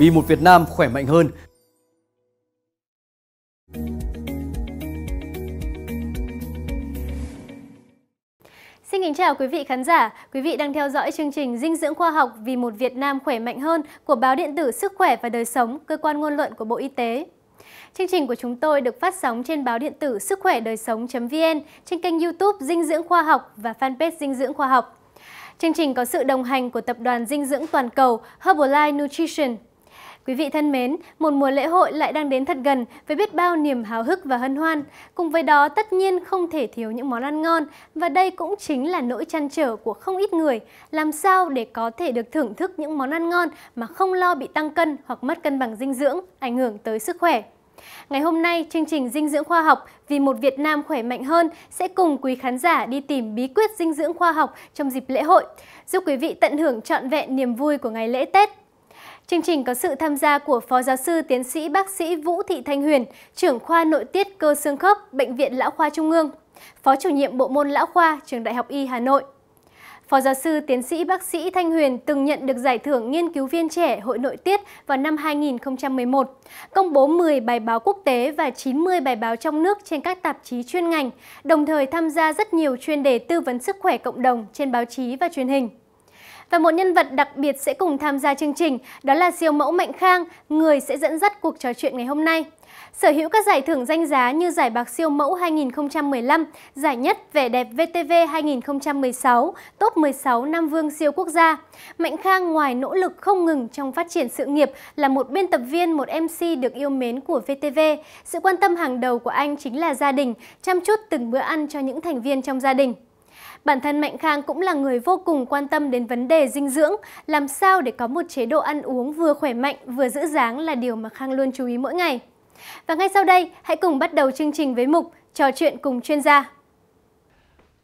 vì một Việt Nam khỏe mạnh hơn. Xin kính chào quý vị khán giả. Quý vị đang theo dõi chương trình Dinh dưỡng khoa học vì một Việt Nam khỏe mạnh hơn của báo điện tử Sức khỏe và đời sống, cơ quan ngôn luận của Bộ Y tế. Chương trình của chúng tôi được phát sóng trên báo điện tử sức khỏe đời sống.vn, trên kênh YouTube Dinh dưỡng khoa học và fanpage Dinh dưỡng khoa học. Chương trình có sự đồng hành của tập đoàn dinh dưỡng toàn cầu Herbalife Nutrition. Quý vị thân mến, một mùa lễ hội lại đang đến thật gần với biết bao niềm háo hức và hân hoan. Cùng với đó tất nhiên không thể thiếu những món ăn ngon và đây cũng chính là nỗi chăn trở của không ít người. Làm sao để có thể được thưởng thức những món ăn ngon mà không lo bị tăng cân hoặc mất cân bằng dinh dưỡng, ảnh hưởng tới sức khỏe. Ngày hôm nay, chương trình Dinh dưỡng khoa học vì một Việt Nam khỏe mạnh hơn sẽ cùng quý khán giả đi tìm bí quyết dinh dưỡng khoa học trong dịp lễ hội, giúp quý vị tận hưởng trọn vẹn niềm vui của ngày lễ Tết. Chương trình có sự tham gia của Phó Giáo sư Tiến sĩ Bác sĩ Vũ Thị Thanh Huyền, trưởng khoa nội tiết cơ xương khớp, Bệnh viện Lão khoa Trung ương, Phó chủ nhiệm Bộ môn Lão khoa, Trường Đại học Y Hà Nội. Phó giáo sư tiến sĩ bác sĩ Thanh Huyền từng nhận được giải thưởng nghiên cứu viên trẻ Hội Nội tiết vào năm 2011, công bố 10 bài báo quốc tế và 90 bài báo trong nước trên các tạp chí chuyên ngành, đồng thời tham gia rất nhiều chuyên đề tư vấn sức khỏe cộng đồng trên báo chí và truyền hình. Và một nhân vật đặc biệt sẽ cùng tham gia chương trình, đó là siêu mẫu Mạnh Khang, người sẽ dẫn dắt cuộc trò chuyện ngày hôm nay. Sở hữu các giải thưởng danh giá như giải bạc siêu mẫu 2015, giải nhất vẻ đẹp VTV 2016, top 16 Nam Vương siêu quốc gia. Mạnh Khang ngoài nỗ lực không ngừng trong phát triển sự nghiệp là một biên tập viên, một MC được yêu mến của VTV. Sự quan tâm hàng đầu của anh chính là gia đình, chăm chút từng bữa ăn cho những thành viên trong gia đình. Bản thân Mạnh Khang cũng là người vô cùng quan tâm đến vấn đề dinh dưỡng, làm sao để có một chế độ ăn uống vừa khỏe mạnh vừa giữ dáng là điều mà Khang luôn chú ý mỗi ngày. Và ngay sau đây, hãy cùng bắt đầu chương trình với mục Trò chuyện cùng chuyên gia.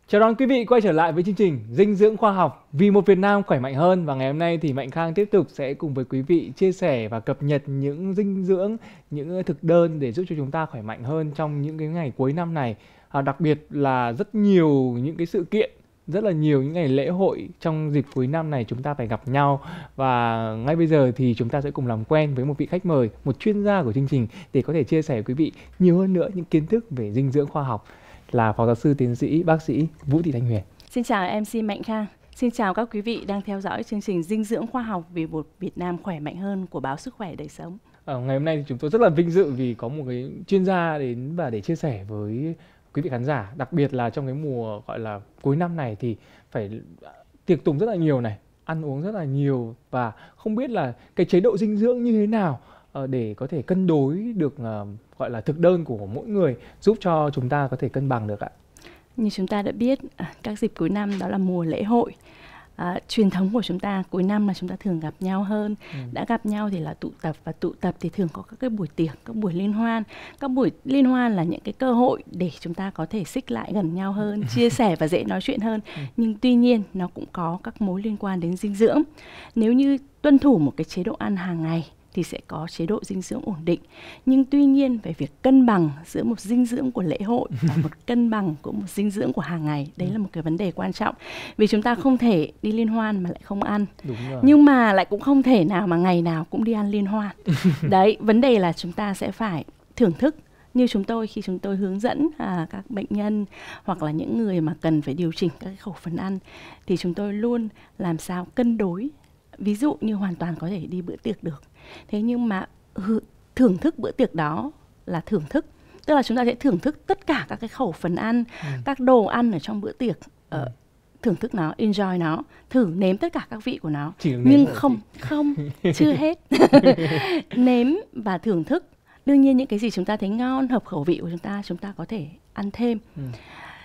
Chào đón quý vị quay trở lại với chương trình Dinh dưỡng khoa học vì một Việt Nam khỏe mạnh hơn và ngày hôm nay thì Mạnh Khang tiếp tục sẽ cùng với quý vị chia sẻ và cập nhật những dinh dưỡng, những thực đơn để giúp cho chúng ta khỏe mạnh hơn trong những cái ngày cuối năm này. À, đặc biệt là rất nhiều những cái sự kiện rất là nhiều những ngày lễ hội trong dịp cuối năm này chúng ta phải gặp nhau và ngay bây giờ thì chúng ta sẽ cùng làm quen với một vị khách mời, một chuyên gia của chương trình để có thể chia sẻ với quý vị nhiều hơn nữa những kiến thức về dinh dưỡng khoa học là phó giáo sư tiến sĩ bác sĩ Vũ Thị Thanh Huyền. Xin chào MC Mạnh Khang. Xin chào các quý vị đang theo dõi chương trình Dinh dưỡng khoa học vì một Việt Nam khỏe mạnh hơn của báo Sức khỏe đời sống. Ở ngày hôm nay thì chúng tôi rất là vinh dự vì có một cái chuyên gia đến và để chia sẻ với quý vị khán giả, đặc biệt là trong cái mùa, gọi là, cuối năm này thì phải à, tiệc tùng rất là nhiều này, ăn uống rất là nhiều và không biết là cái chế độ dinh dưỡng như thế nào ờ, để có thể cân đối được ờ, gọi là, thực đơn của mỗi người giúp cho chúng ta có thể cân bằng được ạ. Như chúng ta đã biết à, các dịp cuối năm đó là mùa lễ hội à, truyền thống của chúng ta cuối năm là chúng ta thường gặp nhau hơn ừ. đã gặp nhau thì là tụ tập và tụ tập thì thường có các cái buổi tiệc các buổi liên hoan các buổi liên hoan là những cái cơ hội để chúng ta có thể xích lại gần nhau hơn chia sẻ và dễ nói chuyện hơn ừ. nhưng tuy nhiên nó cũng có các mối liên quan đến dinh dưỡng nếu như tuân thủ một cái chế độ ăn hàng ngày thì sẽ có chế độ dinh dưỡng ổn định. Nhưng tuy nhiên về việc cân bằng giữa một dinh dưỡng của lễ hội và một cân bằng của một dinh dưỡng của hàng ngày đấy là một cái vấn đề quan trọng. Vì chúng ta không thể đi liên hoan mà lại không ăn. Nhưng mà lại cũng không thể nào mà ngày nào cũng đi ăn liên hoan. Đấy vấn đề là chúng ta sẽ phải thưởng thức như chúng tôi khi chúng tôi hướng dẫn à, các bệnh nhân hoặc là những người mà cần phải điều chỉnh các khẩu phần ăn. Thì chúng tôi luôn làm sao cân đối. Ví dụ như hoàn toàn có thể đi bữa tiệc được thế nhưng mà thưởng thức bữa tiệc đó là thưởng thức tức là chúng ta sẽ thưởng thức tất cả các cái khẩu phần ăn ừ. các đồ ăn ở trong bữa tiệc ở ừ. thưởng thức nó enjoy nó thử nếm tất cả các vị của nó nhưng không chị. không chưa hết nếm và thưởng thức đương nhiên những cái gì chúng ta thấy ngon hợp khẩu vị của chúng ta chúng ta có thể ăn thêm ừ.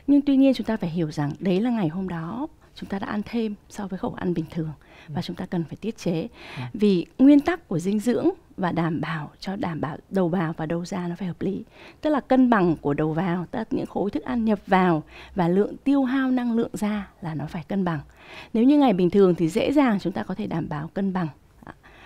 nhưng tuy nhiên chúng ta phải hiểu rằng đấy là ngày hôm đó chúng ta đã ăn thêm so với khẩu ăn bình thường và chúng ta cần phải tiết chế. Ừ. vì nguyên tắc của dinh dưỡng và đảm bảo cho đảm bảo đầu vào và đầu ra nó phải hợp lý. Tức là cân bằng của đầu vào tức là những khối thức ăn nhập vào và lượng tiêu hao năng lượng ra là nó phải cân bằng. Nếu như ngày bình thường thì dễ dàng chúng ta có thể đảm bảo cân bằng.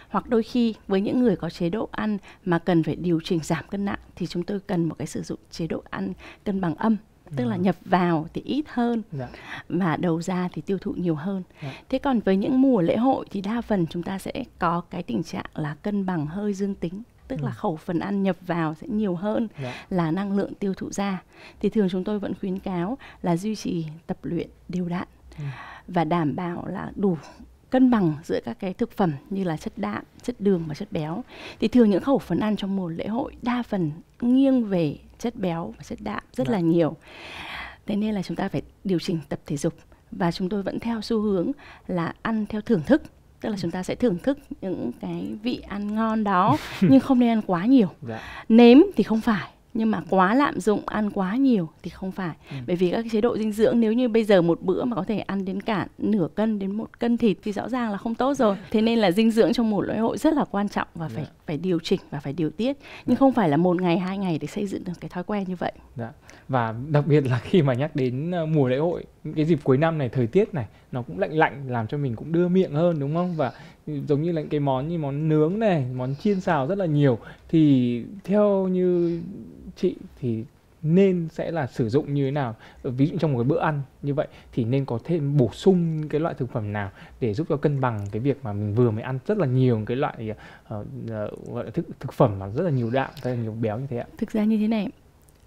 Hoặc đôi khi với những người có chế độ ăn mà cần phải điều chỉnh giảm cân nặng thì chúng tôi cần một cái sử dụng chế độ ăn cân bằng âm tức là Ừ. nhập vào thì ít hơn Dạ. và đầu ra thì tiêu thụ nhiều hơn. Dạ. Thế còn với những mùa lễ hội thì đa phần chúng ta sẽ có cái tình trạng là cân bằng hơi dương tính, tức là Ừ. khẩu phần ăn nhập vào sẽ nhiều hơn Dạ. là năng lượng tiêu thụ ra. Thì thường chúng tôi vẫn khuyến cáo là duy trì tập luyện đều đặn Ừ. và đảm bảo là đủ cân bằng giữa các cái thực phẩm như là chất đạm, chất đường và chất béo. Thì thường những khẩu phần ăn trong mùa lễ hội đa phần nghiêng về chất béo và chất đạm rất là nhiều. Thế nên là chúng ta phải điều chỉnh tập thể dục và chúng tôi vẫn theo xu hướng là ăn theo thưởng thức tức là chúng ta sẽ thưởng thức những cái vị ăn ngon đó nhưng không nên ăn quá nhiều Dạ. nếm thì không phải nhưng mà quá lạm dụng ăn quá nhiều thì không phải Ừ. bởi vì các chế độ dinh dưỡng nếu như bây giờ một bữa mà có thể ăn đến cả nửa cân đến một cân thịt thì rõ ràng là không tốt rồi thế nên là dinh dưỡng trong một lễ hội rất là quan trọng và phải Dạ. Phải điều chỉnh và phải điều tiết nhưng Dạ. không phải là một ngày hai ngày để xây dựng được cái thói quen như vậy Dạ. Và đặc biệt là khi mà nhắc đến ờ, mùa lễ hội, những cái dịp cuối năm này, thời tiết này nó cũng lạnh lạnh làm cho mình cũng đưa miệng hơn đúng không? Và giống như là những cái món như món nướng này, món chiên xào rất là nhiều thì theo như chị thì nên sẽ là sử dụng như thế nào? Ví dụ trong một cái bữa ăn như vậy thì nên có thêm bổ sung cái loại thực phẩm nào để giúp cho cân bằng cái việc mà mình vừa mới ăn rất là nhiều cái loại ờ, uh, gọi là thực thực phẩm mà rất là nhiều đạm, rất là nhiều béo như thế ạ. thực ra như thế này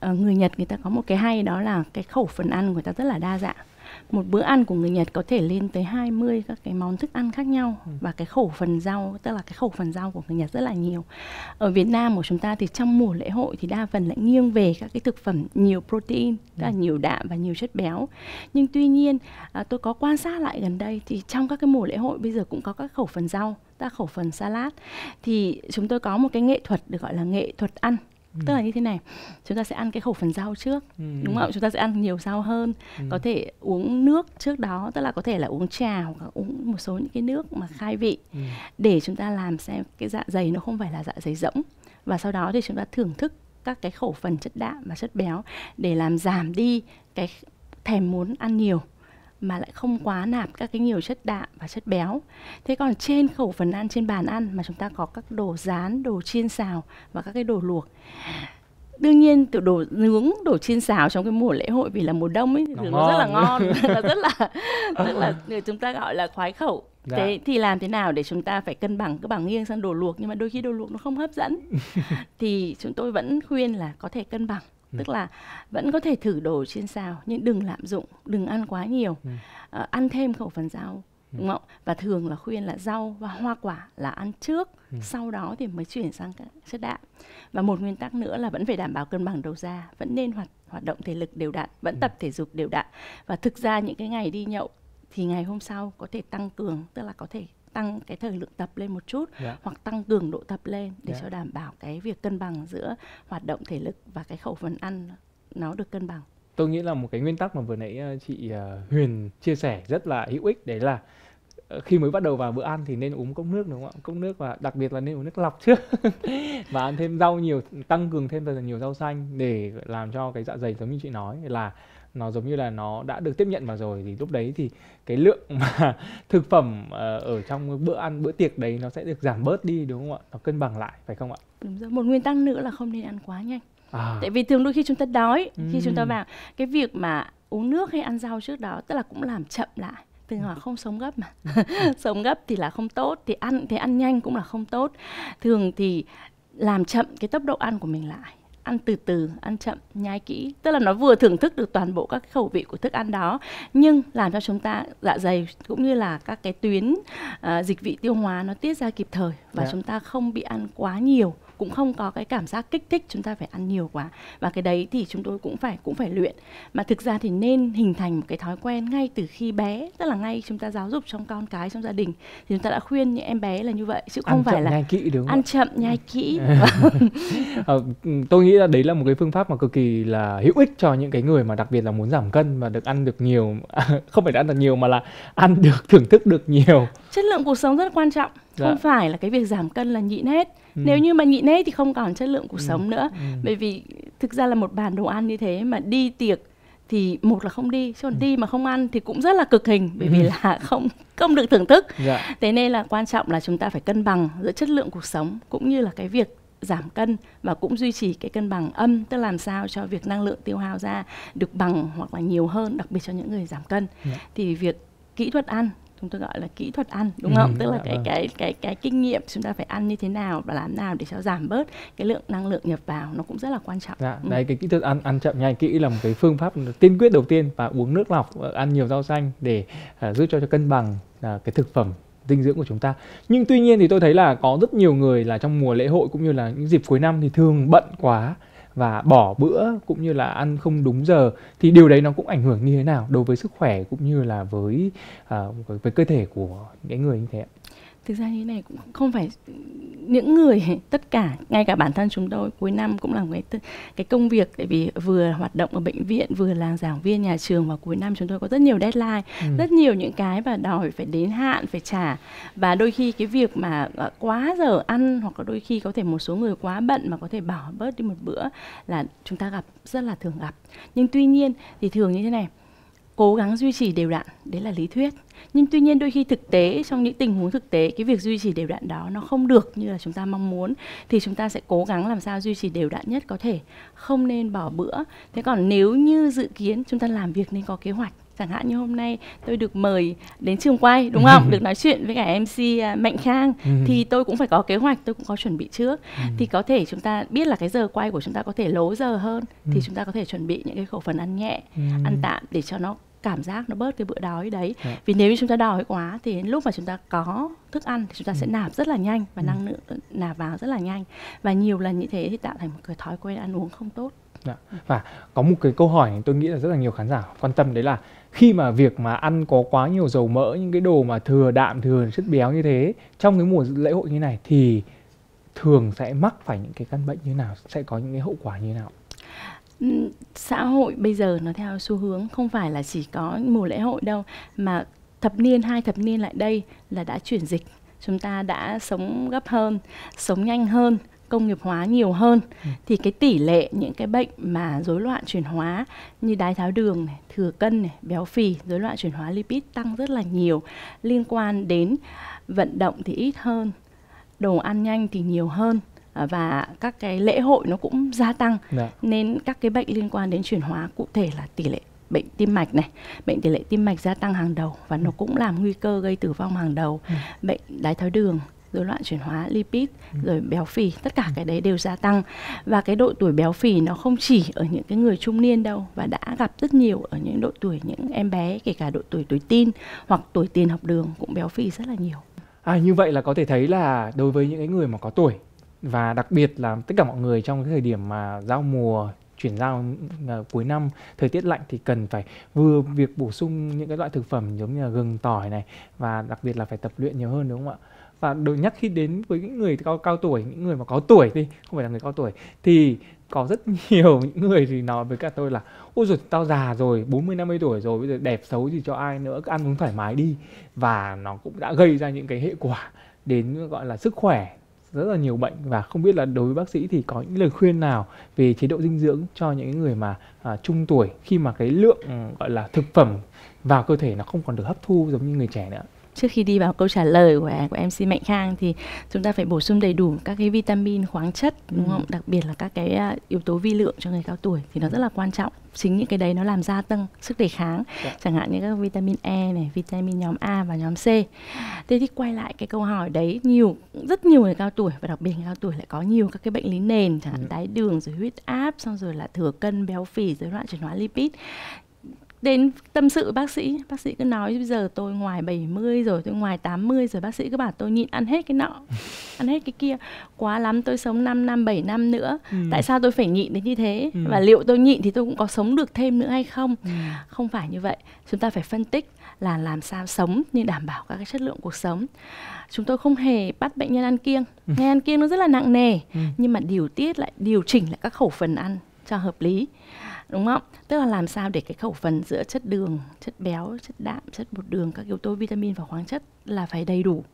ờ, người Nhật người ta có một cái hay đó là cái khẩu phần ăn của người ta rất là đa dạng một bữa ăn của người Nhật có thể lên tới 20 các cái món thức ăn khác nhau Ừ. và cái khẩu phần rau tức là cái khẩu phần rau của người Nhật rất là nhiều ở Việt Nam của chúng ta thì trong mùa lễ hội thì đa phần lại nghiêng về các cái thực phẩm nhiều protein tức là Ừ. nhiều đạm và nhiều chất béo nhưng tuy nhiên à, tôi có quan sát lại gần đây thì trong các cái mùa lễ hội bây giờ cũng có các khẩu phần rau là khẩu phần salad thì chúng tôi có một cái nghệ thuật được gọi là nghệ thuật ăn tức là như thế này chúng ta sẽ ăn cái khẩu phần rau trước Ừ. đúng không chúng ta sẽ ăn nhiều rau hơn Ừ. có thể uống nước trước đó tức là có thể là uống trà hoặc là uống một số những cái nước mà khai vị Ừ. để chúng ta làm xem cái dạ dày nó không phải là dạ dày rỗng và sau đó thì chúng ta thưởng thức các cái khẩu phần chất đạm và chất béo để làm giảm đi cái thèm muốn ăn nhiều mà lại không quá nạp các cái nhiều chất đạm và chất béo. Thế còn trên khẩu phần ăn trên bàn ăn mà chúng ta có các đồ rán, đồ chiên xào và các cái đồ luộc. Đương nhiên từ đồ nướng, đồ chiên xào trong cái mùa lễ hội vì là mùa đông ấy thì Nó rất là ngon. nó rất là tức là người chúng ta gọi là khoái khẩu. Dạ. Thế thì làm thế nào để chúng ta phải cân bằng cứ bảo nghiêng sang đồ luộc nhưng mà đôi khi đồ luộc nó không hấp dẫn. thì chúng tôi vẫn khuyên là có thể cân bằng Ừ. tức là vẫn có thể thử đồ chiên xào nhưng đừng lạm dụng đừng ăn quá nhiều Ừ. Ờ, ăn thêm khẩu phần rau Ừ. đúng không và thường là khuyên là rau và hoa quả là ăn trước Ừ. sau đó thì mới chuyển sang các chất đạm và một nguyên tắc nữa là vẫn phải đảm bảo cân bằng đầu ra vẫn nên hoạt hoạt động thể lực đều đặn vẫn Ừ. tập thể dục đều đặn và thực ra những cái ngày đi nhậu thì ngày hôm sau có thể tăng cường tức là có thể tăng cái thời lượng tập lên một chút Dạ. hoặc tăng cường độ tập lên để Dạ. cho đảm bảo cái việc cân bằng giữa hoạt động thể lực và cái khẩu phần ăn nó được cân bằng Tôi nghĩ là một cái nguyên tắc mà vừa nãy ờ, chị ờ, Huyền chia sẻ rất là hữu ích đấy là ờ, khi mới bắt đầu vào bữa ăn thì nên uống cốc nước đúng không ạ? Cốc nước và đặc biệt là nên uống nước lọc trước và ăn thêm rau nhiều, tăng cường thêm thật là nhiều rau xanh để làm cho cái dạ dày giống như chị nói là nó giống như là nó đã được tiếp nhận vào rồi thì lúc đấy thì cái lượng mà thực phẩm ờ, ở trong bữa ăn bữa tiệc đấy nó sẽ được giảm bớt đi đúng không ạ? Nó cân bằng lại phải không ạ? đúng rồi một nguyên tắc nữa là không nên ăn quá nhanh. À, tại vì thường đôi khi chúng ta đói khi chúng ta vào cái việc mà uống nước hay ăn rau trước đó tức là cũng làm chậm lại. Thường là không sống gấp mà. Sống gấp thì là không tốt thì ăn thì ăn nhanh cũng là không tốt. Thường thì làm chậm cái tốc độ ăn của mình lại ăn từ từ ăn chậm nhai kỹ tức là nó vừa thưởng thức được toàn bộ các khẩu vị của thức ăn đó nhưng làm cho chúng ta dạ dày cũng như là các cái tuyến à, dịch vị tiêu hóa nó tiết ra kịp thời và Dạ. chúng ta không bị ăn quá nhiều cũng không có cái cảm giác kích thích chúng ta phải ăn nhiều quá. Và cái đấy thì chúng tôi cũng phải cũng phải luyện. Mà thực ra thì nên hình thành một cái thói quen ngay từ khi bé tức là ngay chúng ta giáo dục trong con cái trong gia đình thì chúng ta đã khuyên những em bé là như vậy chứ không ăn phải chậm là nhai kỹ đúng không ăn chậm nhai kỹ. Ờ, tôi nghĩ là đấy là một cái phương pháp mà cực kỳ là hữu ích cho những cái người mà đặc biệt là muốn giảm cân và được ăn được nhiều không phải là ăn được nhiều mà là ăn được thưởng thức được nhiều. Chất lượng cuộc sống rất quan trọng Dạ. không phải là cái việc giảm cân là nhịn hết Ừ. nếu như mà nhịn hết thì không còn chất lượng cuộc Ừ. sống nữa Ừ. bởi vì thực ra là một bàn đồ ăn như thế mà đi tiệc thì một là không đi chứ còn Ừ. đi mà không ăn thì cũng rất là cực hình bởi vì Ừ. là không không được thưởng thức dạ thế nên là quan trọng là chúng ta phải cân bằng giữa chất lượng cuộc sống cũng như là cái việc giảm cân và cũng duy trì cái cân bằng âm tức làm sao cho việc năng lượng tiêu hao ra được bằng hoặc là nhiều hơn đặc biệt cho những người giảm cân yeah. Dạ. thì việc kỹ thuật ăn chúng tôi gọi là kỹ thuật ăn đúng không? Ừ, Tức là dạ cái vâng. cái cái cái kinh nghiệm chúng ta phải ăn như thế nào và làm nào để cho giảm bớt cái lượng năng lượng nhập vào nó cũng rất là quan trọng. Dạ, ừ. đấy cái kỹ thuật ăn ăn chậm nhanh kỹ là một cái phương pháp tiên quyết đầu tiên và uống nước lọc ăn nhiều rau xanh để uh, giúp cho cho cân bằng uh, cái thực phẩm dinh dưỡng của chúng ta. Nhưng tuy nhiên thì tôi thấy là có rất nhiều người là trong mùa lễ hội cũng như là những dịp cuối năm thì thường bận quá và bỏ bữa cũng như là ăn không đúng giờ thì điều đấy nó cũng ảnh hưởng như thế nào đối với sức khỏe cũng như là với uh, với cơ thể của những người như thế ạ? Thực ra như này cũng không phải những người tất cả ngay cả bản thân chúng tôi cuối năm cũng làm cái cái công việc tại vì vừa hoạt động ở bệnh viện vừa là giảng viên nhà trường và cuối năm chúng tôi có rất nhiều deadline ừ. rất nhiều những cái và đòi phải đến hạn phải trả và đôi khi cái việc mà ờ, quá giờ ăn hoặc là đôi khi có thể một số người quá bận mà có thể bỏ bớt đi một bữa là chúng ta gặp rất là thường gặp nhưng tuy nhiên thì thường như thế này cố gắng duy trì đều đặn đấy là lý thuyết nhưng tuy nhiên đôi khi thực tế trong những tình huống thực tế cái việc duy trì đều đặn đó nó không được như là chúng ta mong muốn thì chúng ta sẽ cố gắng làm sao duy trì đều đặn nhất có thể không nên bỏ bữa thế còn nếu như dự kiến chúng ta làm việc nên có kế hoạch chẳng hạn như hôm nay tôi được mời đến trường quay đúng không được nói chuyện với cả mc à, mạnh khang ừ. thì tôi cũng phải có kế hoạch tôi cũng có chuẩn bị trước ừ. thì có thể chúng ta biết là cái giờ quay của chúng ta có thể lố giờ hơn thì ừ. chúng ta có thể chuẩn bị những cái khẩu phần ăn nhẹ ăn tạm để cho nó cảm giác nó bớt cái bữa đói đấy. Dạ. vì nếu như chúng ta đói quá thì lúc mà chúng ta có thức ăn thì chúng ta ừ. sẽ nạp rất là nhanh và ừ. năng lượng nạp vào rất là nhanh và nhiều lần như thế thì tạo thành một cái thói quen ăn uống không tốt Dạ. Và có một cái câu hỏi tôi nghĩ là rất là nhiều khán giả quan tâm đấy là khi mà việc mà ăn có quá nhiều dầu mỡ những cái đồ mà thừa đạm thừa chất béo như thế trong cái mùa lễ hội như này thì thường sẽ mắc phải những cái căn bệnh như nào sẽ có những cái hậu quả như nào xã hội bây giờ nó theo xu hướng không phải là chỉ có mùa lễ hội đâu mà thập niên hai thập niên lại đây là đã chuyển dịch. Chúng ta đã sống gấp hơn sống nhanh hơn công nghiệp hóa nhiều hơn. Ừ. thì cái tỷ lệ những cái bệnh mà rối loạn chuyển hóa như đái tháo đường này, thừa cân này, béo phì, rối loạn chuyển hóa lipid tăng rất là nhiều liên quan đến vận động thì ít hơn, đồ ăn nhanh thì nhiều hơn và các cái lễ hội nó cũng gia tăng Đã. Dạ. nên các cái bệnh liên quan đến chuyển hóa cụ thể là tỷ lệ bệnh tim mạch này bệnh tỷ lệ tim mạch gia tăng hàng đầu và nó ừ. cũng làm nguy cơ gây tử vong hàng đầu ừ. bệnh đái tháo đường rối loạn chuyển hóa lipid ừ. rồi béo phì tất cả ừ. cái đấy đều gia tăng và cái độ tuổi béo phì nó không chỉ ở những cái người trung niên đâu và đã gặp rất nhiều ở những độ tuổi những em bé kể cả độ tuổi tuổi tin hoặc tuổi tiền học đường cũng béo phì rất là nhiều À, như vậy là có thể thấy là đối với những cái người mà có tuổi và đặc biệt là tất cả mọi người trong cái thời điểm mà giao mùa chuyển giao uh, cuối năm thời tiết lạnh thì cần phải vừa việc bổ sung những cái loại thực phẩm giống như là gừng tỏi này và đặc biệt là phải tập luyện nhiều hơn đúng không ạ? Và được nhắc khi đến với những người cao cao tuổi những người mà có tuổi đi không phải là người cao tuổi thì có rất nhiều những người thì nói với cả tôi là ôi rồi tao già rồi 40 50 tuổi rồi bây giờ đẹp xấu gì cho ai nữa cứ ăn uống thoải mái đi. Và nó cũng đã gây ra những cái hệ quả đến gọi là sức khỏe rất là nhiều bệnh. Và không biết là đối với bác sĩ thì có những lời khuyên nào về chế độ dinh dưỡng cho những người mà à, trung tuổi khi mà cái lượng ừ, gọi là thực phẩm vào cơ thể nó không còn được hấp thu giống như người trẻ nữa trước khi đi vào câu trả lời của của MC Mạnh Khang thì chúng ta phải bổ sung đầy đủ các cái vitamin khoáng chất đúng ừ. không? Đặc biệt là các cái à, yếu tố vi lượng cho người cao tuổi thì nó rất là quan trọng. Chính những cái đấy nó làm gia tăng sức đề kháng. Yeah. Dạ. Chẳng hạn như các vitamin E này, vitamin nhóm A và nhóm C. Thế thì quay lại cái câu hỏi đấy, nhiều rất nhiều người cao tuổi và đặc biệt người cao tuổi lại có nhiều các cái bệnh lý nền chẳng hạn ừ. đái đường rồi huyết áp xong rồi là thừa cân béo phì rối loạn chuyển hóa lipid đến tâm sự bác sĩ bác sĩ cứ nói bây giờ tôi ngoài 70 rồi tôi ngoài 80 rồi bác sĩ cứ bảo tôi nhịn ăn hết cái nọ ăn hết cái kia quá lắm tôi sống 5 năm 7 năm nữa ừ. tại sao tôi phải nhịn đến như thế ừ. và liệu tôi nhịn thì tôi cũng có sống được thêm nữa hay không ừ. không phải như vậy chúng ta phải phân tích là làm sao sống nhưng đảm bảo các cái chất lượng cuộc sống chúng tôi không hề bắt bệnh nhân ăn kiêng ừ. nghe ăn kiêng nó rất là nặng nề ừ. nhưng mà điều tiết lại điều chỉnh lại các khẩu phần ăn cho hợp lý đúng không? Tức là làm sao để cái khẩu phần giữa chất đường chất béo chất đạm chất bột đường các yếu tố vitamin và khoáng chất là phải đầy đủ.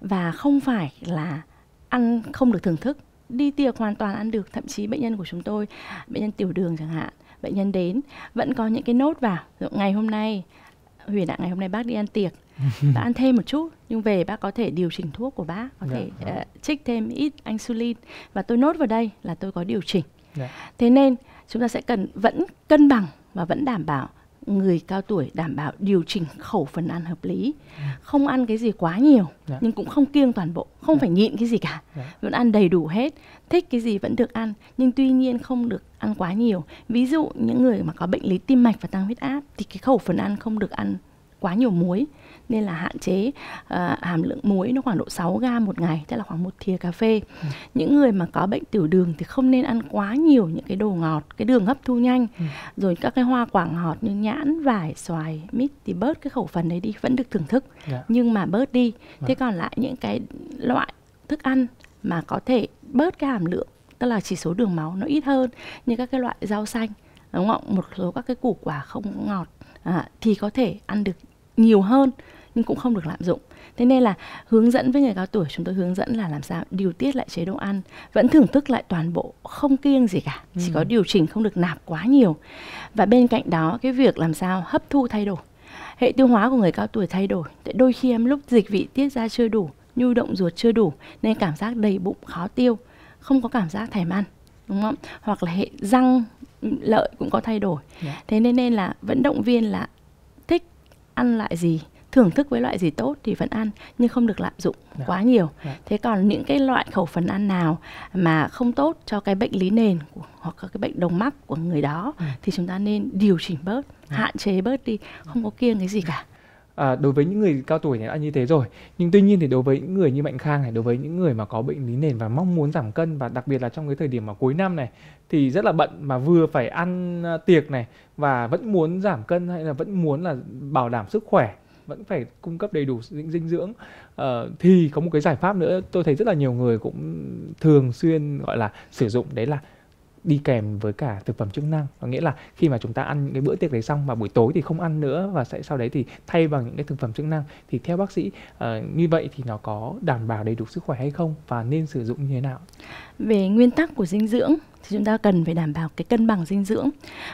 Và không phải là ăn không được thưởng thức. Đi tiệc hoàn toàn ăn được. Thậm chí bệnh nhân của chúng tôi bệnh nhân tiểu đường chẳng hạn bệnh nhân đến vẫn có những cái nốt vào. Ngày hôm nay huyền ạ ngày hôm nay bác đi ăn tiệc. Bác ăn thêm một chút nhưng về bác có thể điều chỉnh thuốc của bác có Dạ, thể uh, trích thêm ít insulin. Và tôi nốt vào đây là tôi có điều chỉnh Dạ. thế nên chúng ta sẽ cần vẫn cân bằng và vẫn đảm bảo người cao tuổi đảm bảo điều chỉnh khẩu phần ăn hợp lý không ăn cái gì quá nhiều Dạ. nhưng cũng không kiêng toàn bộ không phải nhịn cái gì cả Dạ. vẫn ăn đầy đủ hết thích cái gì vẫn được ăn nhưng tuy nhiên không được ăn quá nhiều ví dụ những người mà có bệnh lý tim mạch và tăng huyết áp thì cái khẩu phần ăn không được ăn quá nhiều muối nên là hạn chế ờ, hàm lượng muối nó khoảng độ 6 gram một ngày tức là khoảng một thìa cà phê. Những người mà có bệnh tiểu đường thì không nên ăn quá nhiều những cái đồ ngọt cái đường hấp thu nhanh. Rồi các cái hoa quả ngọt như nhãn vải xoài mít thì bớt cái khẩu phần đấy đi vẫn được thưởng thức. Dạ. nhưng mà bớt đi. Thế còn lại những cái loại thức ăn mà có thể bớt cái hàm lượng tức là chỉ số đường máu nó ít hơn như các cái loại rau xanh đúng không? Một số các cái củ quả không ngọt à, thì có thể ăn được nhiều hơn nhưng cũng không được lạm dụng. Thế nên là hướng dẫn với người cao tuổi chúng tôi hướng dẫn là làm sao điều tiết lại chế độ ăn vẫn thưởng thức lại toàn bộ không kiêng gì cả chỉ có điều chỉnh không được nạp quá nhiều. Và bên cạnh đó cái việc làm sao hấp thu thay đổi hệ tiêu hóa của người cao tuổi thay đổi tại đôi khi em lúc dịch vị tiết ra chưa đủ nhu động ruột chưa đủ nên cảm giác đầy bụng khó tiêu không có cảm giác thèm ăn đúng không? Hoặc là hệ răng lợi cũng có thay đổi. Dạ. thế nên nên là vẫn động viên là thích ăn loại gì thưởng thức với loại gì tốt thì vẫn ăn nhưng không được lạm dụng Dạ. quá nhiều Dạ. thế còn những cái loại khẩu phần ăn nào mà không tốt cho cái bệnh lý nền của, hoặc là cái bệnh đồng mắc của người đó Ừ. thì chúng ta nên điều chỉnh bớt hạn chế bớt đi không có kiêng cái gì cả À, đối với những người cao tuổi thì đã như thế rồi nhưng tuy nhiên thì đối với những người như mạnh khang này đối với những người mà có bệnh lý nền và mong muốn giảm cân và đặc biệt là trong cái thời điểm mà cuối năm này thì rất là bận mà vừa phải ăn à, tiệc này và vẫn muốn giảm cân hay là vẫn muốn là bảo đảm sức khỏe vẫn phải cung cấp đầy đủ dinh, dinh dưỡng. Uh, thì có một cái giải pháp nữa tôi thấy rất là nhiều người cũng thường xuyên gọi là sử dụng đấy là đi kèm với cả thực phẩm chức năng. Có nghĩa là khi mà chúng ta ăn những cái bữa tiệc đấy xong mà buổi tối thì không ăn nữa và sẽ sau đấy thì thay bằng những cái thực phẩm chức năng thì theo bác sĩ uh, như vậy thì nó có đảm bảo đầy đủ sức khỏe hay không và nên sử dụng như thế nào? Về nguyên tắc của dinh dưỡng thì chúng ta cần phải đảm bảo cái cân bằng dinh dưỡng.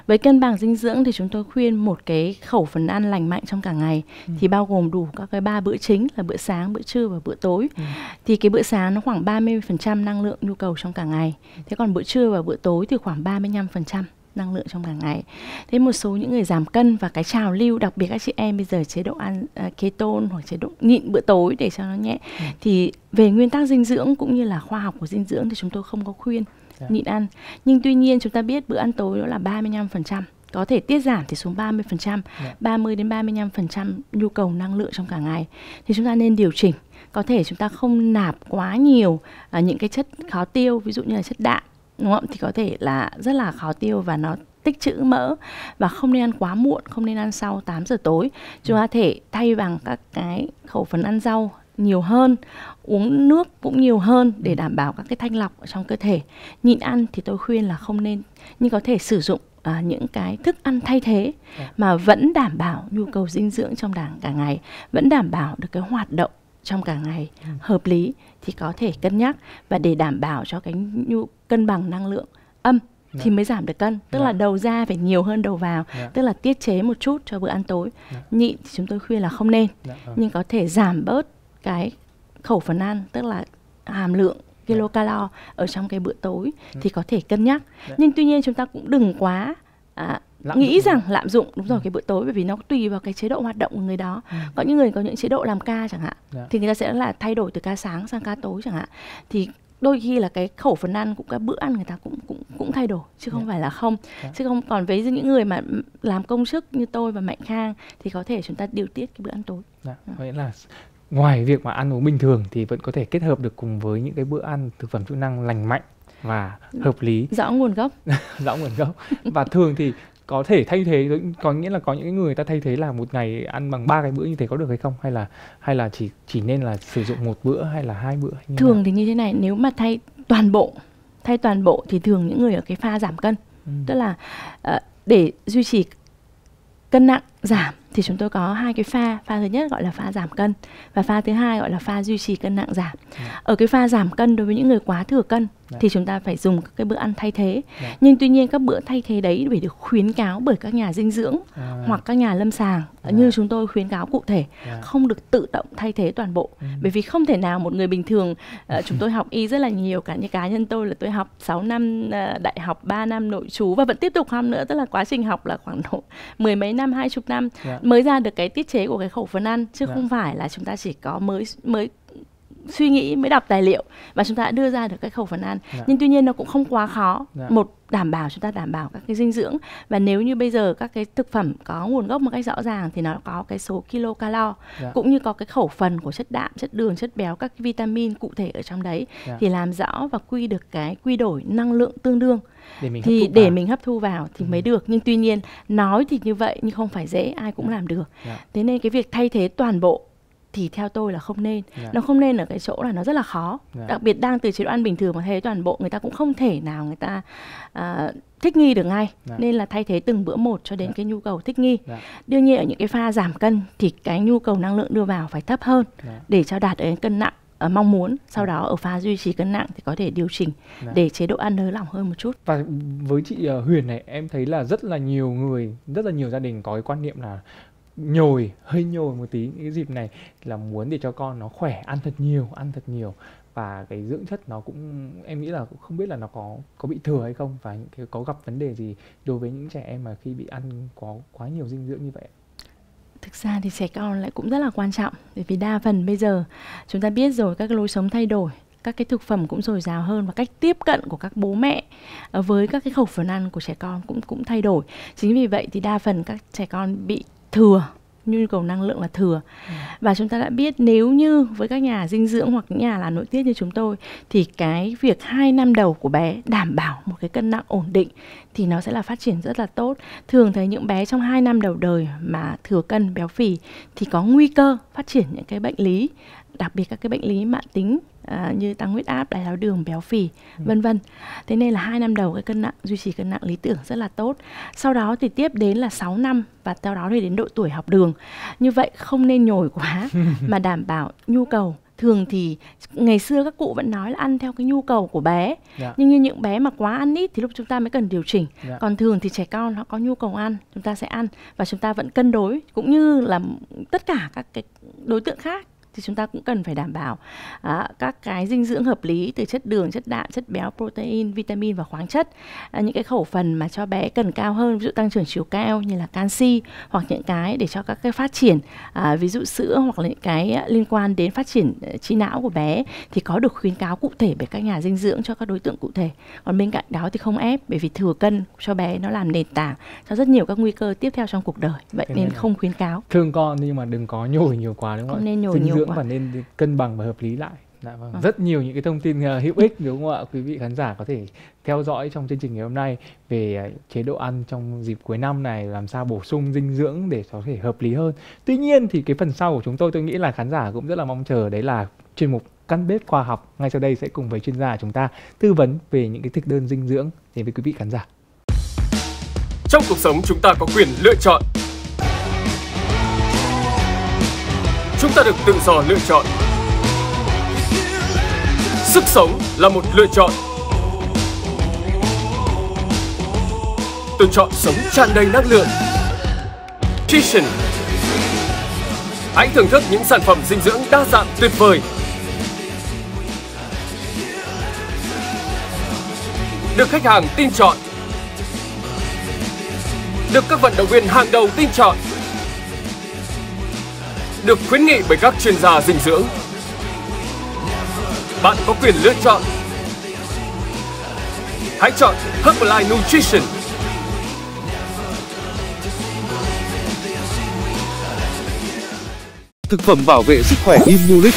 Với cân bằng dinh dưỡng thì chúng tôi khuyên một cái khẩu phần ăn lành mạnh trong cả ngày Ừ. thì bao gồm đủ các cái ba bữa chính là bữa sáng bữa trưa và bữa tối. Ừ. thì cái bữa sáng nó khoảng 30% năng lượng nhu cầu trong cả ngày. Thế còn bữa trưa và bữa tối thì khoảng 35% năng lượng trong cả ngày. Thế một số những người giảm cân và cái trào lưu đặc biệt các chị em bây giờ chế độ ăn uh, keton hoặc chế độ nhịn bữa tối để cho nó nhẹ Ừ. thì về nguyên tắc dinh dưỡng cũng như là khoa học của dinh dưỡng thì chúng tôi không có khuyên Dạ. nhịn ăn. Nhưng tuy nhiên chúng ta biết bữa ăn tối đó là 35%, có thể tiết giảm thì xuống 30%, Dạ. 30 đến 35% nhu cầu năng lượng trong cả ngày. Thì chúng ta nên điều chỉnh. Có thể chúng ta không nạp quá nhiều à, những cái chất khó tiêu, ví dụ như là chất đạm, đúng không? Thì có thể là rất là khó tiêu và nó tích trữ mỡ và không nên ăn quá muộn, không nên ăn sau 8 giờ tối. Chúng ta thể thay bằng các cái khẩu phần ăn rau nhiều hơn, uống nước cũng nhiều hơn để đảm bảo các cái thanh lọc ở trong cơ thể. Nhịn ăn thì tôi khuyên là không nên, nhưng có thể sử dụng à, những cái thức ăn thay thế Dạ. mà vẫn đảm bảo nhu cầu dinh dưỡng trong đảng cả ngày, vẫn đảm bảo được cái hoạt động trong cả ngày Ừ. hợp lý thì có thể cân nhắc và để đảm bảo cho cái nhu cân bằng năng lượng âm Dạ. thì mới giảm được cân tức Dạ. là đầu ra phải nhiều hơn đầu vào Dạ. tức là tiết chế một chút cho bữa ăn tối Dạ. nhịn thì chúng tôi khuyên là không nên Dạ, vâng. nhưng có thể giảm bớt cái khẩu phần ăn tức là hàm lượng kilocalo ở trong cái bữa tối Ừ. thì có thể cân nhắc Dạ. nhưng tuy nhiên chúng ta cũng đừng quá à, Lạm nghĩ rằng lạm dụng đúng rồi Ừ. cái bữa tối bởi vì nó tùy vào cái chế độ hoạt động của người đó Ừ. có những người có những chế độ làm ca chẳng hạn Dạ. thì người ta sẽ là thay đổi từ ca sáng sang ca tối chẳng hạn thì đôi khi là cái khẩu phần ăn cũng cái bữa ăn người ta cũng cũng cũng thay đổi chứ không Dạ. phải là không. Dạ. chứ không còn với những người mà làm công chức như tôi và mạnh khang thì có thể chúng ta điều tiết cái bữa ăn tối. Dạ, vậy là ngoài việc mà ăn uống bình thường thì vẫn có thể kết hợp được cùng với những cái bữa ăn thực phẩm chức năng lành mạnh và hợp lý. Rõ nguồn gốc. Rõ nguồn gốc. Và thường thì có thể thay thế có nghĩa là có những người ta thay thế là một ngày ăn bằng ba cái bữa như thế có được hay không hay là hay là chỉ chỉ nên là sử dụng một bữa hay là hai bữa như thường nào? thì như thế này nếu mà thay toàn bộ thay toàn bộ thì thường những người ở cái pha giảm cân Ừ. tức là ờ, để duy trì cân nặng giảm thì chúng tôi có hai cái pha pha thứ nhất gọi là pha giảm cân và pha thứ hai gọi là pha duy trì cân nặng giảm Ừ. ở cái pha giảm cân đối với những người quá thừa cân Dạ. thì chúng ta phải dùng các cái bữa ăn thay thế dạ. nhưng tuy nhiên các bữa thay thế đấy phải được khuyến cáo bởi các nhà dinh dưỡng à. hoặc các nhà lâm sàng dạ. như chúng tôi khuyến cáo cụ thể dạ. không được tự động thay thế toàn bộ ừ. bởi vì không thể nào một người bình thường uh, chúng tôi học y rất là nhiều cả như cá nhân tôi là tôi học 6 năm uh, đại học 3 năm nội trú và vẫn tiếp tục học nữa tức là quá trình học là khoảng độ mười mấy năm hai chục năm dạ. mới ra được cái tiết chế của cái khẩu phần ăn chứ dạ. không phải là chúng ta chỉ có mới mới suy nghĩ mới đọc tài liệu và chúng ta đã đưa ra được cái khẩu phần ăn dạ. nhưng tuy nhiên nó cũng không quá khó dạ. một đảm bảo chúng ta đảm bảo các cái dinh dưỡng và nếu như bây giờ các cái thực phẩm có nguồn gốc một cách rõ ràng thì nó có cái số kilocalo dạ. cũng như có cái khẩu phần của chất đạm chất đường chất béo các vitamin cụ thể ở trong đấy dạ. thì làm rõ và quy được cái quy đổi năng lượng tương đương để mình thì để vào. mình hấp thu vào thì ừ. mới được nhưng tuy nhiên nói thì như vậy nhưng không phải dễ ai cũng dạ. làm được dạ. thế nên cái việc thay thế toàn bộ thì theo tôi là không nên yeah. Dạ. nó không nên ở cái chỗ là nó rất là khó yeah. Dạ. đặc biệt đang từ chế độ ăn bình thường mà thay toàn bộ người ta cũng không thể nào người ta uh, thích nghi được ngay yeah. Dạ. nên là thay thế từng bữa một cho đến yeah. cái nhu cầu thích nghi yeah. đương nhiên ở những cái pha giảm cân thì cái nhu cầu năng lượng đưa vào phải thấp hơn yeah. để cho đạt đến cân nặng uh, mong muốn sau đó ở pha duy trì cân nặng thì có thể điều chỉnh yeah. để chế độ ăn nới lỏng hơn một chút và với chị uh, Huyền này em thấy là rất là nhiều người rất là nhiều gia đình có cái quan niệm là nhồi, hơi nhồi một tí. Cái dịp này là muốn để cho con nó khỏe, ăn thật nhiều, ăn thật nhiều. Và cái dưỡng chất nó cũng, em nghĩ là cũng không biết là nó có có bị thừa hay không và những cái, có gặp vấn đề gì đối với những trẻ em mà khi bị ăn có quá nhiều dinh dưỡng như vậy thực ra thì trẻ con lại cũng rất là quan trọng. Bởi vì đa phần bây giờ chúng ta biết rồi, các lối sống thay đổi, các cái thực phẩm cũng dồi dào hơn và cách tiếp cận của các bố mẹ ờ, với các cái khẩu phần ăn của trẻ con cũng cũng thay đổi. Chính vì vậy thì đa phần các trẻ con bị thừa, nhu cầu năng lượng là thừa ừ. và chúng ta đã biết nếu như với các nhà dinh dưỡng hoặc những nhà là nội tiết như chúng tôi, thì cái việc hai năm đầu của bé đảm bảo một cái cân nặng ổn định thì nó sẽ là phát triển rất là tốt thường thấy những bé trong 2 năm đầu đời mà thừa cân, béo phì thì có nguy cơ phát triển những cái bệnh lý, đặc biệt các cái bệnh lý mạng tính à, như tăng huyết áp, đái tháo đường, béo phì, ừ. vân vân. Thế nên là hai năm đầu cái cân nặng duy trì cân nặng lý tưởng rất là tốt. Sau đó thì tiếp đến là 6 năm và sau đó thì đến độ tuổi học đường. Như vậy không nên nhồi quá mà đảm bảo nhu cầu thường thì ngày xưa các cụ vẫn nói là ăn theo cái nhu cầu của bé dạ. nhưng như những bé mà quá ăn ít thì lúc chúng ta mới cần điều chỉnh dạ. còn thường thì trẻ con nó có nhu cầu ăn chúng ta sẽ ăn và chúng ta vẫn cân đối cũng như là tất cả các cái đối tượng khác thì chúng ta cũng cần phải đảm bảo à, các cái dinh dưỡng hợp lý từ chất đường, chất đạm, chất béo, protein, vitamin và khoáng chất. À, những cái khẩu phần mà cho bé cần cao hơn, ví dụ tăng trưởng chiều cao như là canxi hoặc những cái để cho các cái phát triển à, ví dụ sữa hoặc là những cái liên quan đến phát triển ờ, trí não của bé thì có được khuyến cáo cụ thể bởi các nhà dinh dưỡng cho các đối tượng cụ thể. Còn bên cạnh đó thì không ép bởi vì thừa cân cho bé nó làm nền tảng cho rất nhiều các nguy cơ tiếp theo trong cuộc đời. Vậy nên không khuyến cáo. Thương con nhưng mà đừng có nhồi nhiều quá đúng không? Không nên nhồi nhiều dưỡng và nên cân bằng và hợp lý lại Dạ vâng. À. Rất nhiều những cái thông tin uh, hữu ích đúng không ạ? Quý vị khán giả có thể theo dõi trong chương trình ngày hôm nay về uh, chế độ ăn trong dịp cuối năm này làm sao bổ sung dinh dưỡng để có thể hợp lý hơn. Tuy nhiên thì cái phần sau của chúng tôi tôi nghĩ là khán giả cũng rất là mong chờ đấy là chuyên mục căn bếp khoa học. Ngay sau đây sẽ cùng với chuyên gia chúng ta tư vấn về những cái thực đơn dinh dưỡng đến với quý vị khán giả. Trong cuộc sống chúng ta có quyền lựa chọn chúng ta được tự do lựa chọn. Sức sống là một lựa chọn. Tôi chọn sống tràn đầy năng lượng. Nutrition Hãy thưởng thức những sản phẩm dinh dưỡng đa dạng tuyệt vời. Được khách hàng tin chọn. Được các vận động viên hàng đầu tin chọn được khuyến nghị bởi các chuyên gia dinh dưỡng. Bạn có quyền lựa chọn. Hãy chọn Herbalife Nutrition. Thực phẩm bảo vệ sức khỏe Immunic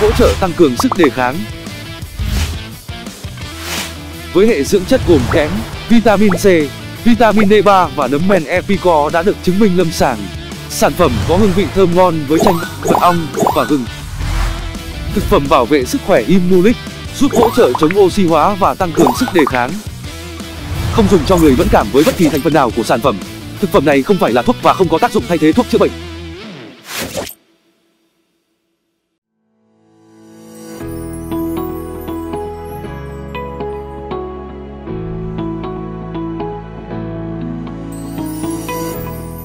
hỗ trợ tăng cường sức đề kháng. Với hệ dưỡng chất gồm kẽm, vitamin C, vitamin D3 và nấm men Epicor đã được chứng minh lâm sàng Sản phẩm có hương vị thơm ngon với chanh, mật ong và gừng. Thực phẩm bảo vệ sức khỏe Immulic giúp hỗ trợ chống oxy hóa và tăng cường sức đề kháng. Không dùng cho người mẫn cảm với bất kỳ thành phần nào của sản phẩm. Thực phẩm này không phải là thuốc và không có tác dụng thay thế thuốc chữa bệnh.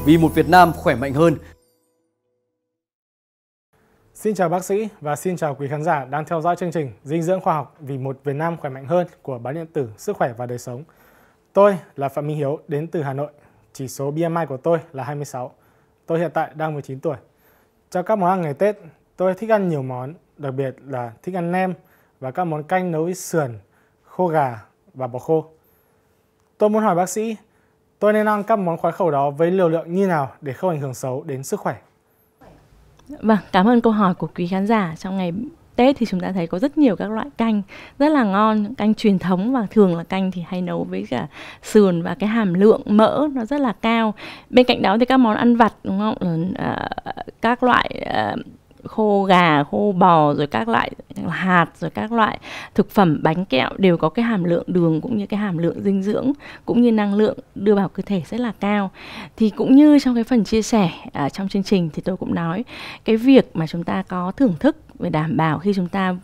Vì một Việt Nam khỏe mạnh hơn. Xin chào bác sĩ và xin chào quý khán giả đang theo dõi chương trình Dinh dưỡng khoa học vì một Việt Nam khỏe mạnh hơn của báo điện tử Sức khỏe và đời sống. Tôi là Phạm Minh Hiếu đến từ Hà Nội. Chỉ số BMI của tôi là 26. Tôi hiện tại đang 19 tuổi. Cho các món ăn ngày Tết, tôi thích ăn nhiều món, đặc biệt là thích ăn nem và các món canh nấu với sườn, khô gà và bò khô. Tôi muốn hỏi bác sĩ, tôi nên ăn các món khoái khẩu đó với liều lượng như nào để không ảnh hưởng xấu đến sức khỏe? Vâng, cảm ơn câu hỏi của quý khán giả. Trong ngày Tết thì chúng ta thấy có rất nhiều các loại canh rất là ngon, canh truyền thống và thường là canh thì hay nấu với cả sườn và cái hàm lượng mỡ nó rất là cao. Bên cạnh đó thì các món ăn vặt đúng không? À, các loại à, khô gà, khô bò rồi các loại hạt rồi các loại thực phẩm bánh kẹo đều có cái hàm lượng đường cũng như cái hàm lượng dinh dưỡng cũng như năng lượng đưa vào cơ thể rất là cao. Thì cũng như trong cái phần chia sẻ à, trong chương trình thì tôi cũng nói cái việc mà chúng ta có thưởng thức về đảm bảo khi chúng ta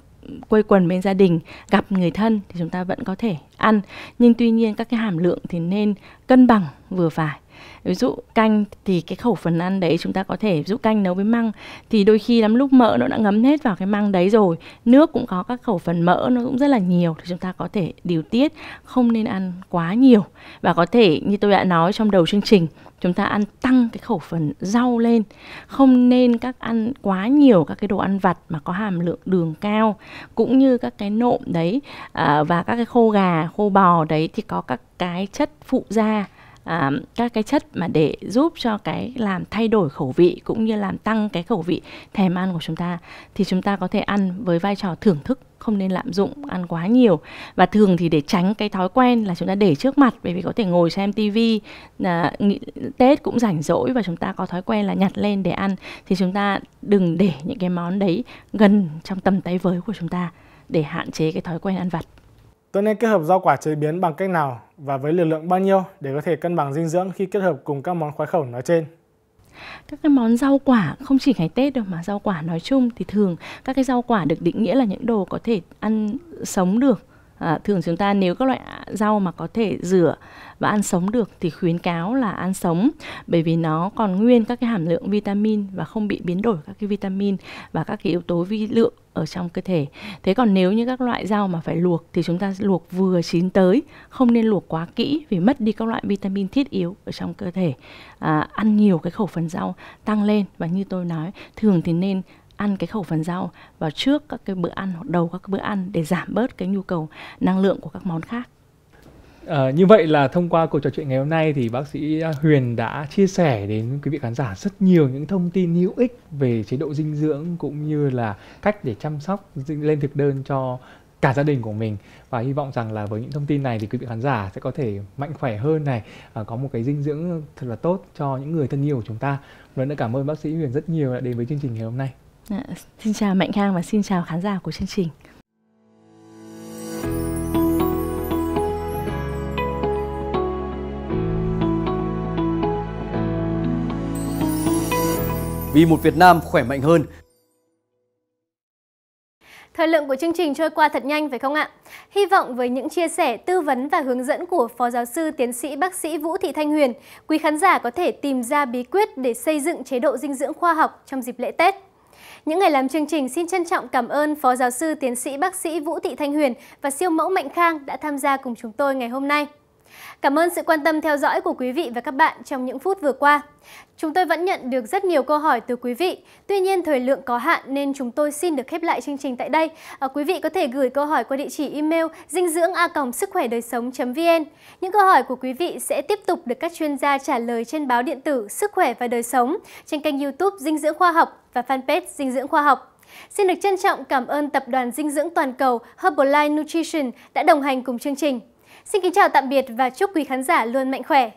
quây quần bên gia đình gặp người thân thì chúng ta vẫn có thể ăn nhưng tuy nhiên các cái hàm lượng thì nên cân bằng vừa phải ví dụ canh thì cái khẩu phần ăn đấy chúng ta có thể ví dụ canh nấu với măng. Thì đôi khi lắm lúc mỡ nó đã ngấm hết vào cái măng đấy rồi nước cũng có các khẩu phần mỡ nó cũng rất là nhiều thì chúng ta có thể điều tiết không nên ăn quá nhiều. Và có thể như tôi đã nói trong đầu chương trình chúng ta ăn tăng cái khẩu phần rau lên. Không nên các ăn quá nhiều các cái đồ ăn vặt mà có hàm lượng đường cao cũng như các cái nộm đấy à, và các cái khô gà khô bò đấy thì có các cái chất phụ da à, các cái chất mà để giúp cho cái làm thay đổi khẩu vị cũng như làm tăng cái khẩu vị thèm ăn của chúng ta thì chúng ta có thể ăn với vai trò thưởng thức không nên lạm dụng ăn quá nhiều. Và thường thì để tránh cái thói quen là chúng ta để trước mặt bởi vì có thể ngồi xem tivi à, tết cũng rảnh rỗi và chúng ta có thói quen là nhặt lên để ăn thì chúng ta đừng để những cái món đấy gần trong tầm tay với của chúng ta để hạn chế cái thói quen ăn vặt. Tôi nên kết hợp rau quả chế biến bằng cách nào và với liều lượng bao nhiêu để có thể cân bằng dinh dưỡng khi kết hợp cùng các món khoái khẩu nói trên? các cái món rau quả không chỉ ngày Tết đâu mà rau quả nói chung thì thường các cái rau quả được định nghĩa là những đồ có thể ăn sống được à, thường chúng ta nếu các loại rau mà có thể rửa và ăn sống được thì khuyến cáo là ăn sống bởi vì nó còn nguyên các cái hàm lượng vitamin và không bị biến đổi các cái vitamin và các cái yếu tố vi lượng ở trong cơ thể. Thế còn nếu như các loại rau mà phải luộc thì chúng ta luộc vừa chín tới, không nên luộc quá kỹ vì mất đi các loại vitamin thiết yếu ở trong cơ thể. À, ăn nhiều cái khẩu phần rau tăng lên và như tôi nói, thường thì nên ăn cái khẩu phần rau vào trước các cái bữa ăn hoặc đầu các cái bữa ăn để giảm bớt cái nhu cầu năng lượng của các món khác. À, như vậy là thông qua cuộc trò chuyện ngày hôm nay thì bác sĩ Huyền đã chia sẻ đến quý vị khán giả rất nhiều những thông tin hữu ích về chế độ dinh dưỡng cũng như là cách để chăm sóc lên thực đơn cho cả gia đình của mình và hy vọng rằng là với những thông tin này thì quý vị khán giả sẽ có thể mạnh khỏe hơn này và có một cái dinh dưỡng thật là tốt cho những người thân yêu của chúng ta. Một lần nữa cảm ơn bác sĩ Huyền rất nhiều đã đến với chương trình ngày hôm nay. À, xin chào Mạnh Khang và xin chào khán giả của chương trình. Vì một Việt Nam khỏe mạnh hơn. Thời lượng của chương trình trôi qua thật nhanh phải không ạ? Hy vọng với những chia sẻ, tư vấn và hướng dẫn của Phó Giáo sư Tiến sĩ Bác sĩ Vũ Thị Thanh Huyền, quý khán giả có thể tìm ra bí quyết để xây dựng chế độ dinh dưỡng khoa học trong dịp lễ Tết. Những ngày làm chương trình xin trân trọng cảm ơn Phó Giáo sư Tiến sĩ Bác sĩ Vũ Thị Thanh Huyền và siêu mẫu Mạnh Khang đã tham gia cùng chúng tôi ngày hôm nay. Cảm ơn sự quan tâm theo dõi của quý vị và các bạn trong những phút vừa qua. Chúng tôi vẫn nhận được rất nhiều câu hỏi từ quý vị. Tuy nhiên thời lượng có hạn nên chúng tôi xin được khép lại chương trình tại đây. À, quý vị có thể gửi câu hỏi qua địa chỉ email dinh dưỡng a sức khỏe đời sống.vn. Những câu hỏi của quý vị sẽ tiếp tục được các chuyên gia trả lời trên báo điện tử Sức khỏe và đời sống, trên kênh YouTube Dinh dưỡng khoa học và fanpage Dinh dưỡng khoa học. Xin được trân trọng cảm ơn Tập đoàn Dinh dưỡng Toàn cầu Herbalife Nutrition đã đồng hành cùng chương trình. Xin kính chào tạm biệt và chúc quý khán giả luôn mạnh khỏe.